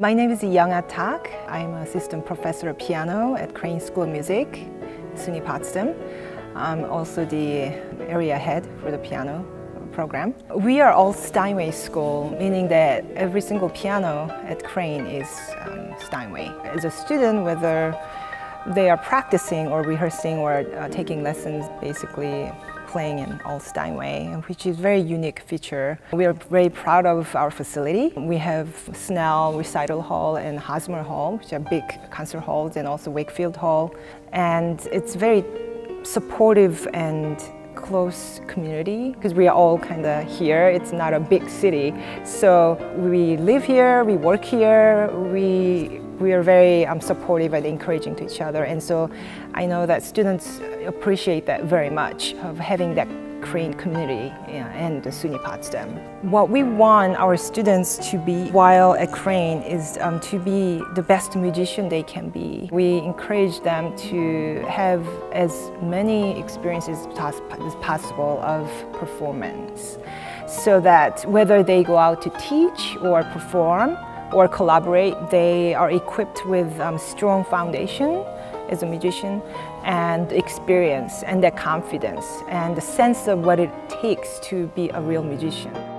My name is Young Tak. I'm assistant professor of piano at Crane School of Music, SUNY Potsdam. I'm also the area head for the piano program. We are all Steinway school, meaning that every single piano at Crane is um, Steinway. As a student, whether they are practicing or rehearsing or uh, taking lessons, basically playing in all Steinway, which is a very unique feature. We are very proud of our facility. We have Snell Recital Hall and Hosmer Hall, which are big concert halls, and also Wakefield Hall. And it's very supportive and close community because we are all kind of here. It's not a big city. So we live here, we work here, we we are very um, supportive and encouraging to each other. And so I know that students appreciate that very much of having that Crane community and the SUNY Potsdam. What we want our students to be while at Crane is um, to be the best musician they can be. We encourage them to have as many experiences as possible of performance so that whether they go out to teach or perform, or collaborate, they are equipped with um, strong foundation as a musician and experience and their confidence and the sense of what it takes to be a real musician.